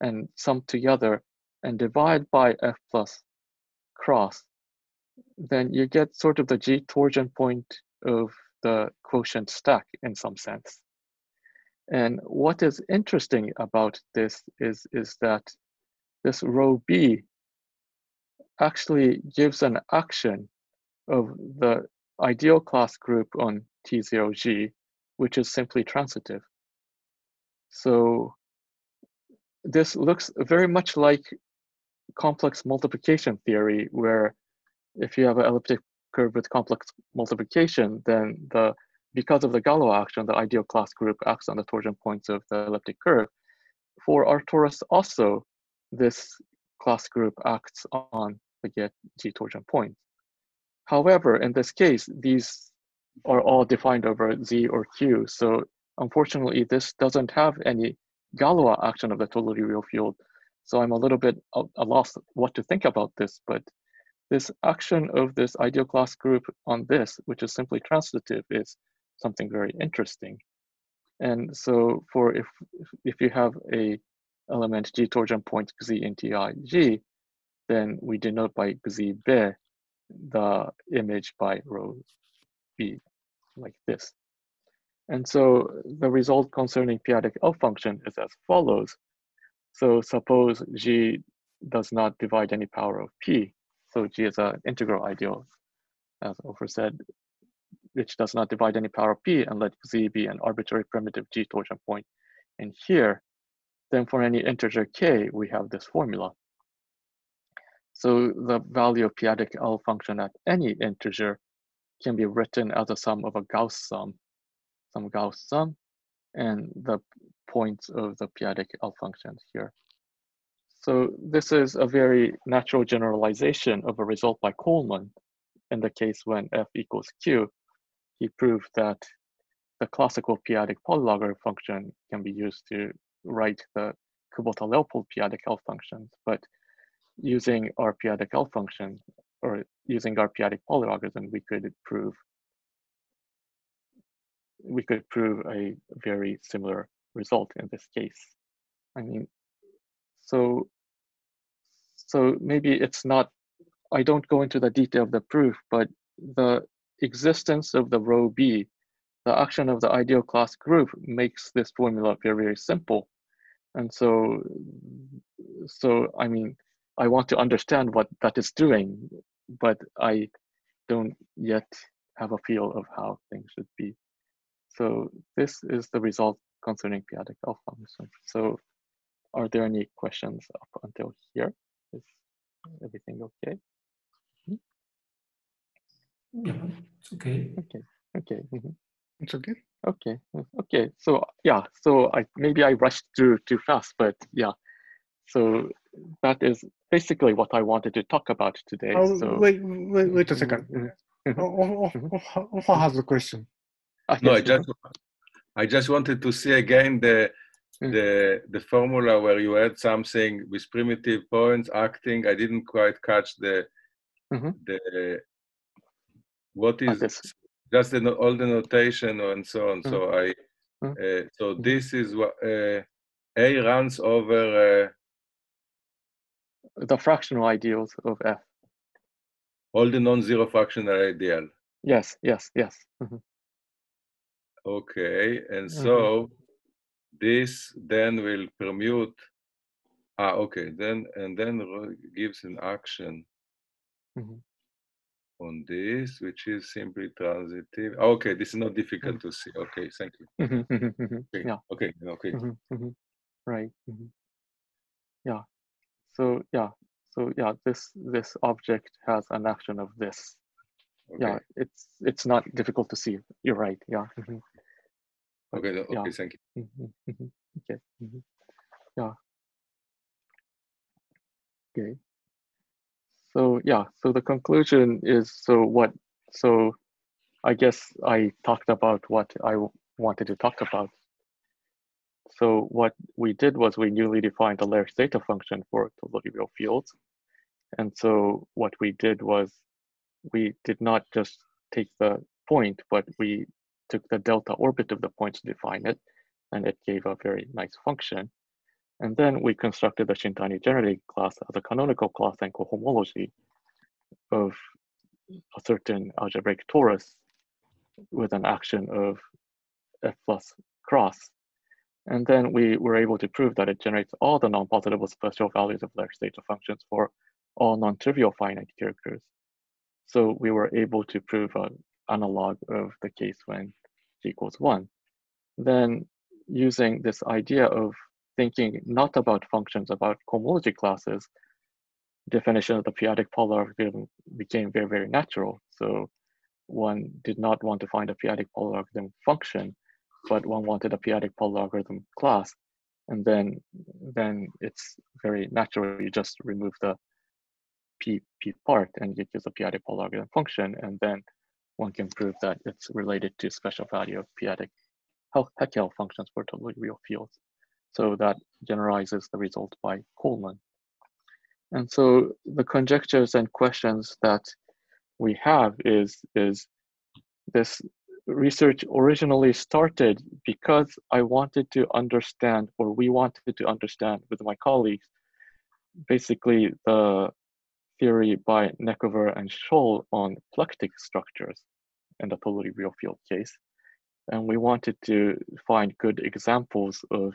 and sum together and divide by f plus cross, then you get sort of the g torsion point of the quotient stack in some sense. And what is interesting about this is, is that this row B actually gives an action of the ideal class group on T0G, which is simply transitive. So this looks very much like complex multiplication theory, where if you have an elliptic curve with complex multiplication, then the because of the Galois action, the ideal class group acts on the torsion points of the elliptic curve. For our torus also, this class group acts on the G torsion points. However, in this case, these are all defined over Z or Q. So unfortunately, this doesn't have any Galois action of the totally real field. So I'm a little bit a loss what to think about this, but this action of this ideal class group on this, which is simply transitive, is something very interesting. And so for if if you have a element G torsion point Xi in TIG, then we denote by Xi B the image by rho B like this. And so the result concerning p-adic L function is as follows. So suppose G does not divide any power of P. So G is an integral ideal, as Ofer said, which does not divide any power of P and let Z be an arbitrary primitive G torsion point in here. Then for any integer K, we have this formula. So the value of p-adic L function at any integer can be written as a sum of a Gauss sum, some Gauss sum, and the points of the p-adic L functions here. So this is a very natural generalization of a result by Coleman in the case when f equals q. He proved that the classical p-adic polylogarithm function can be used to write the Kubota-Leopoldt p-adic L functions, but using our p-adic L function or using our p-adic polylogarithm, we could prove we could prove a very similar result in this case. I mean, so so maybe it's not. I don't go into the detail of the proof, but the existence of the row B, the action of the ideal class group makes this formula very, very simple. And so, so I mean, I want to understand what that is doing, but I don't yet have a feel of how things should be. So this is the result concerning p-adic L. So are there any questions up until here? Is everything okay? Yeah, it's okay. Okay, okay. Mm -hmm. It's okay. Okay, okay. So yeah, so I maybe I rushed through too fast, but yeah. So that is basically what I wanted to talk about today. Oh, so, wait, wait, wait a 2nd mm -hmm. Ofer has a question. No, yes. I just, I just wanted to see again the mm. the the formula where you had something with primitive points acting. I didn't quite catch the mm -hmm. the what is just the, all the notation and so on. Mm. So I mm. uh, so mm-hmm. this is what uh, A runs over. Uh, the fractional ideals of F. All the non-zero fractional ideal. Yes, yes, yes. Mm -hmm. Okay, and mm-hmm. so -hmm. this then will permute. Ah, okay, then and then gives an action mm -hmm. On this, which is simply transitive. Ah, okay, this is not difficult mm-hmm. to see. Okay, thank you. Mm-hmm, okay. Yeah. Okay. Okay. Mm-hmm, mm-hmm. Right. Mm-hmm. Yeah so yeah so yeah this this object has an action of this okay. yeah it's it's not difficult to see you're right yeah okay okay yeah. thank you okay mm-hmm. yeah okay so yeah so the conclusion is so what so i guess i talked about what i wanted to talk about so what we did was we newly defined the Lerch zeta function for real fields. And so what we did was we did not just take the point, but we took the delta orbit of the point to define it, and it gave a very nice function. And then we constructed the Shintani generating class as a canonical class and cohomology of a certain algebraic torus with an action of f plus cross And then we were able to prove that it generates all the non-positive special values of Lerch zeta functions for all non-trivial finite characters. So we were able to prove an analog of the case when g equals one. Then using this idea of thinking not about functions, about cohomology classes, definition of the p-adic polylogarithm became very, very natural. So one did not want to find a p-adic polylogarithm function, but one wanted a p-adic polylogarithm class. And then, then it's very natural. You just remove the p, p part and it gives a p-adic polylogarithm function. And then one can prove that it's related to special value of p-adic Hecke L functions for totally real fields. So that generalizes the result by Coleman. And so the conjectures and questions that we have is, is this research originally started because I wanted to understand, or we wanted to understand with my colleagues, basically the theory by Nekovář and Scholl on plectic structures in the totally real field case. And we wanted to find good examples of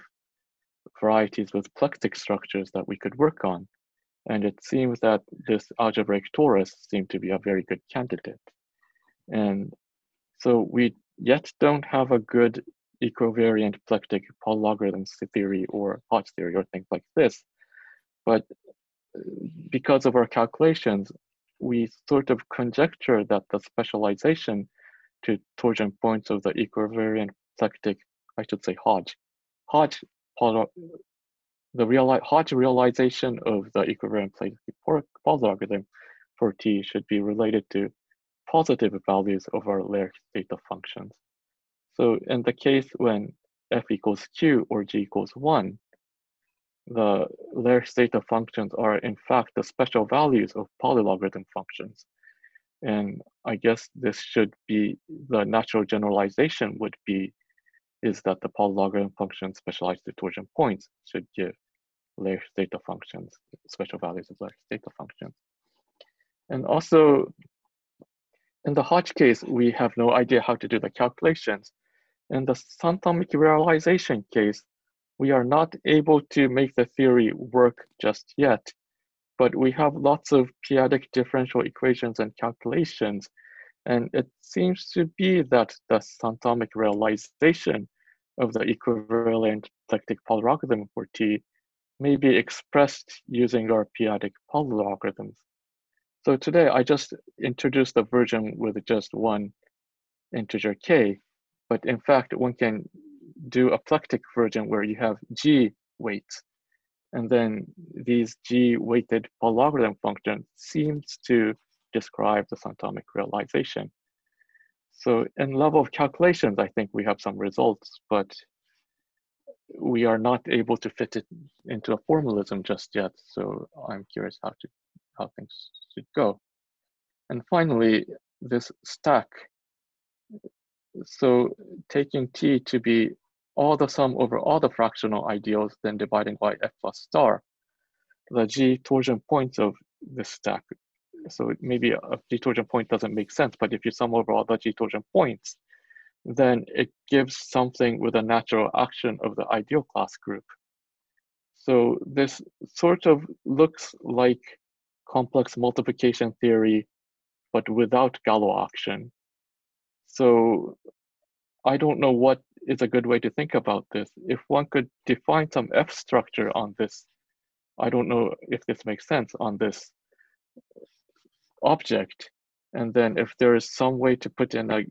varieties with plectic structures that we could work on. And it seems that this algebraic torus seemed to be a very good candidate. And so we yet don't have a good equivariant plectic polylogarithms theory or Hodge theory or things like this. But uh, because of our calculations, we sort of conjecture that the specialization to torsion points of the equivariant plectic, I should say Hodge, Hodge the real Hodge realization of the equivariant plectic polylogarithm for T should be related to positive values of our Lerch zeta functions. So in the case when f equals q or g equals 1, the Lerch zeta functions are in fact the special values of polylogarithm functions. And I guess this should be the natural generalization would be is that the polylogarithm function specialized to torsion points should give Lerch zeta functions, special values of Lerch zeta functions. And also, in the Hodge case, we have no idea how to do the calculations. In the syntomic realization case, we are not able to make the theory work just yet, but we have lots of p-adic differential equations and calculations. And it seems to be that the syntomic realization of the equivariant plectic polylogarithm for T may be expressed using our p-adic polylogarithms. So today I just introduced a version with just one integer k, but in fact one can do a plectic version where you have g weights, and then these g weighted polylogarithm function seems to describe the syntomic realization. So in level of calculations, I think we have some results, but we are not able to fit it into a formalism just yet. So I'm curious how to how things should go. And finally, this stack. So taking t to be all the sum over all the fractional ideals, then dividing by f plus star, the g torsion points of this stack so maybe a G-torsion point doesn't make sense, but if you sum over all the G-torsion points, then it gives something with a natural action of the ideal class group. So this sort of looks like complex multiplication theory, but without Galois action. So I don't know what is a good way to think about this. If one could define some F structure on this, I don't know if this makes sense on this object. And then if there is some way to put in a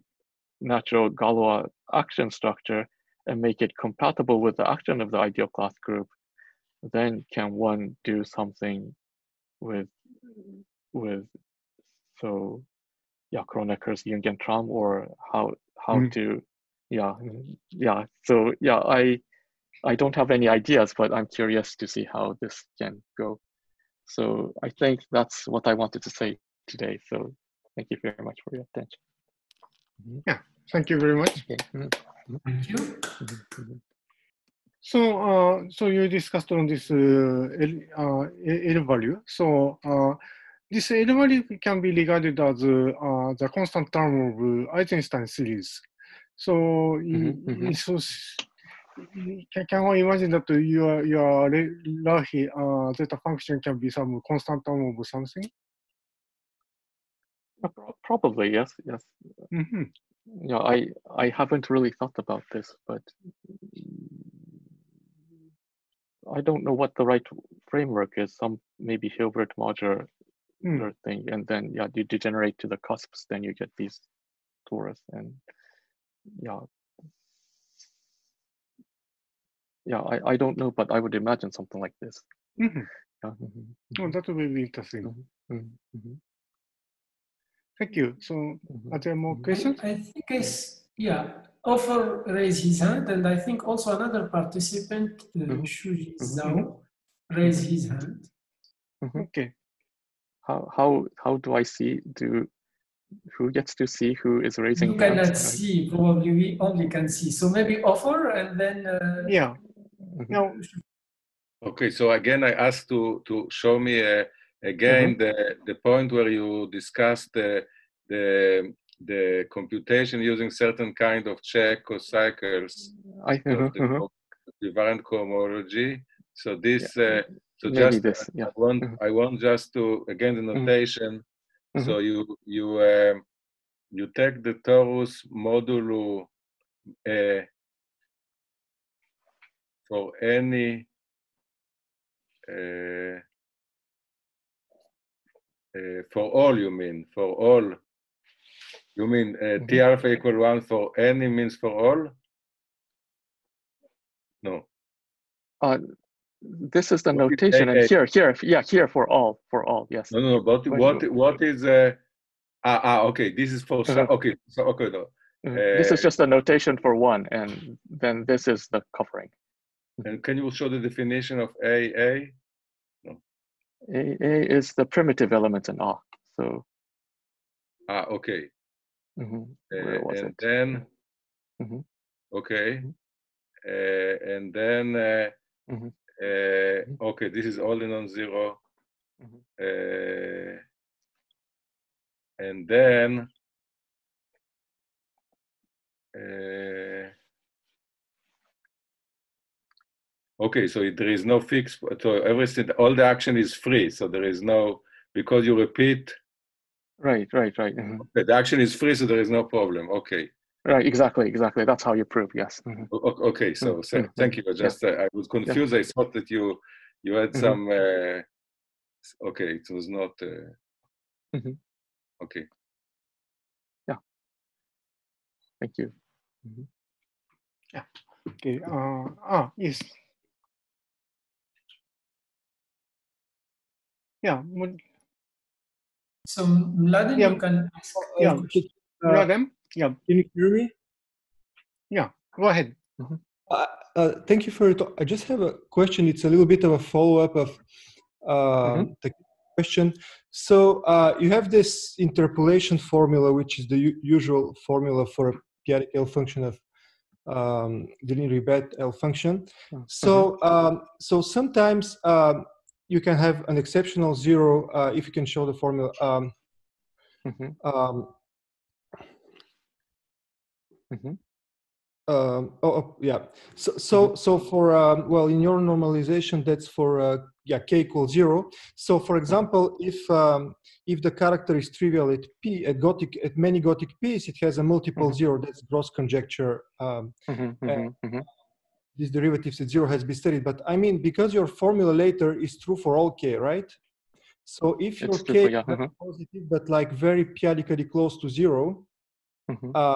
natural Galois action structure and make it compatible with the action of the ideal class group, then can one do something with with so yeah Kronecker's Jugendtraum or how how mm. to yeah yeah so yeah I I don't have any ideas but I'm curious to see how this can go so I think that's what I wanted to say today. So thank you very much for your attention. Mm-hmm. Yeah, thank you very much. Mm-hmm. Thank you. Mm-hmm. So, uh, so you discussed on this uh, L, uh, L value. So, uh, this L value can be regarded as uh, the constant term of Eisenstein series. So, mm -hmm. in, so can, can I imagine that your your Rahi uh, zeta function can be some constant term of something? Probably yes, yes. Mm -hmm. Yeah, I I haven't really thought about this, but I don't know what the right framework is. Some maybe Hilbert modular mm. thing, and then yeah, you degenerate to the cusps, then you get these torus, and yeah, yeah. I I don't know, but I would imagine something like this. Mm -hmm. Yeah. Mm -hmm. Oh, that would be interesting. Mm -hmm. Thank you. So, are there more questions? I, I think I yeah Ofer raise his hand, and I think also another participant, uh, mm -hmm. Zhao, mm -hmm. raise his hand. Mm -hmm. Okay. How how how do I see? Do who gets to see who is raising? You cannot hands? see. Probably we only can see. So maybe Ofer, and then uh, yeah. No. Okay. So again, I asked to to show me uh, again the the point where you discussed the the the computation using certain kind of check or cycles I, uh-huh, of the uh-huh. equivariant cohomology. So this, yeah. uh, so Maybe just this, yeah. I want, uh-huh. I want just to again the Mm-hmm. notation. So you you uh, you take the torus modulo uh, for any uh, uh, for all you mean for all you mean uh, Mhm. T alpha equal one for any means for all? No. Uh, this is the What is notation, and AA? here, here, yeah, here for all, for all, yes. No, no. But When what you- what is uh ah, ah okay, this is for some Uh-huh. okay, so okay no. Mhm. This is Uh, just a notation for one, and then this is the covering. And can you show the definition of AA? A, A is the primitive element in A. So, Ah, okay. mhm, Uh, and it? then Mhm. okay. Mhm. Uh, and then uh, Mhm. uh, okay, this is only non-zero. Mhm. Uh, and then uh, okay, so there is no fix. So everything, all the action is free. So there is no because you repeat. Right, right, right. mhm. Okay, the action is free, so there is no problem. Okay, Right, exactly, exactly. That's how you prove, yes. mhm. O- o- okay. So, Mm, so mm, thank you. I just uh, I was confused. I thought that you you had Mhm. some. Uh, okay, it was not. Uh, Mhm. Okay. Thank you. Yeah. Okay. Uh, ah, yes. Yeah. So Mladen, Yeah. you can ask. Yeah. Uh, Muradem? Yeah. Can you hear me? Yeah. Go ahead. Uh, uh, thank you for your talk. I just have a question. It's a little bit of a follow up of uh, the question. So uh, you have this interpolation formula, which is the u- usual formula for a p-adic L function of um, the linear Ribet L function. So um, so sometimes um, you can have an exceptional zero uh, if you can show the formula. Um, Mhm, um, mhm. Um, oh, oh, yeah. So, so, so for um, well, in your normalization, that's for uh, yeah, k equals zero. So, for example, if um, if the character is trivial at p at Gothic at many Gothic p's, it has a multiple Mhm. zero. That's Gross conjecture. Um, Mhm, Uh, mhm, mhm. These derivatives at zero has been studied, but I mean because your formula later is true for all k, right? So if your It's k is yeah, mhm. positive but like very p-adically close to zero, Mhm. uh,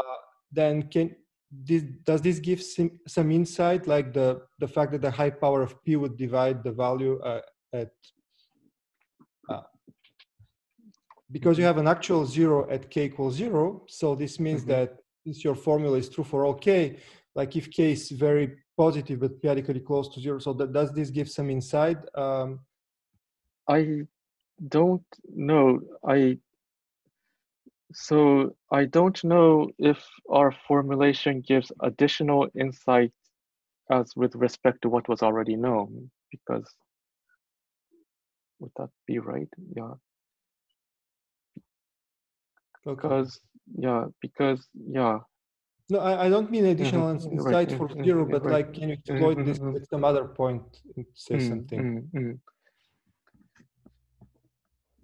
then can this does this give some, some insight like the the fact that the high power of p would divide the value uh, at uh, because you have an actual zero at k equals zero so this means Mhm. that since your formula is true for all k like if k is very positive but p-adically close to zero so that, does this give some insight um, I don't know. I so I don't know if our formulation gives additional insight as with respect to what was already known, because would that be right? Yeah, okay. because yeah, because yeah, No, I, I don't mean additional Mhm, insight right, for zero, but right. like, can you exploit this mhm, at some other point and say Mm, something? mm, mm.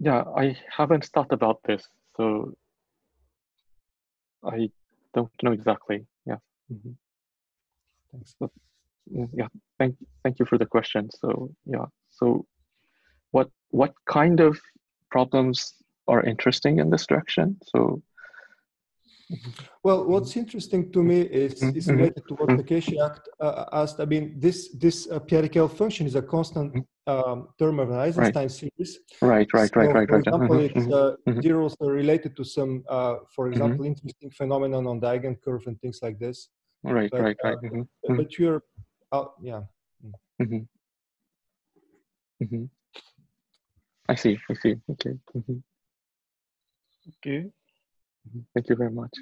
Yeah, I haven't thought about this, so I don't know exactly. Yeah. mhm. Thanks. But, yeah, thank thank you for the question. So yeah, so what what kind of problems are interesting in this direction? So Well, what's interesting to me is, Mhm, is mhm, related to what mhm. Takeshi act, uh, asked. I mean, this this uh, Pierre function is a constant um, term of an Eisenstein series. right, right, So, right, right, for right. yeah, example, mhm, it's uh, zeros are related to some, uh, for example, interesting phenomenon on the eigencurve and things like this. Right, but, right, uh, right. But you're, uh, yeah. Mhm. I see, I see. Okay. Okay. Mhm. Thank you very much.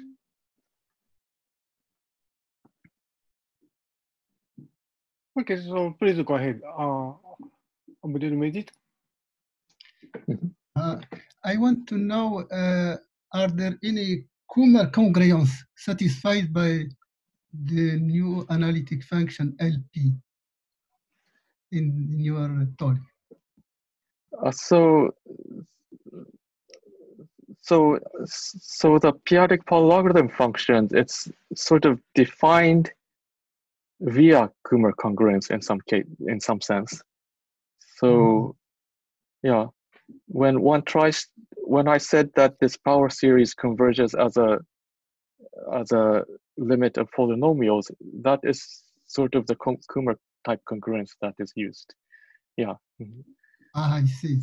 Okay, so please go ahead. Uh, Abdul Majid? Uh, I want to know, uh, are there any Kummer congruence satisfied by the new analytic function LP in, in your talk? Uh, so, so, so the p-adic polylogarithm function, it's sort of defined via Kummer congruence in some case, in some sense. So, yeah, when one tries, when I said that this power series converges as a as a limit of polynomials, that is sort of the Kum- Kummer type congruence that is used. Yeah. mhm. Ah, I see.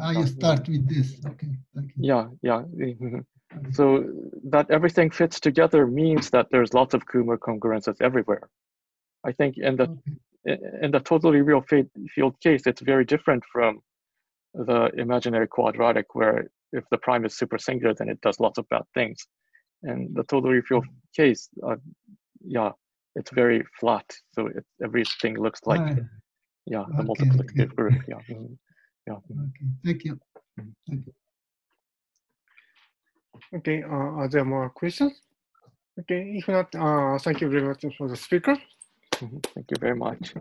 Ah, you start with this. Okay, thank you. Yeah, yeah. So that everything fits together means that there's lots of Kummer congruences everywhere. I think in the Okay. in the totally real field case, it's very different from the imaginary quadratic, where if the prime is super singular, then it does lots of bad things. And the totally real case, uh, yeah, it's very flat. So it, everything looks like, Ah, yeah, the okay, multiplicative okay. group. Yeah, mhm, yeah. okay, thank you. Okay, uh, are there more questions? Okay, if not, uh, thank you very much for the speaker. Mhm. Thank you very much.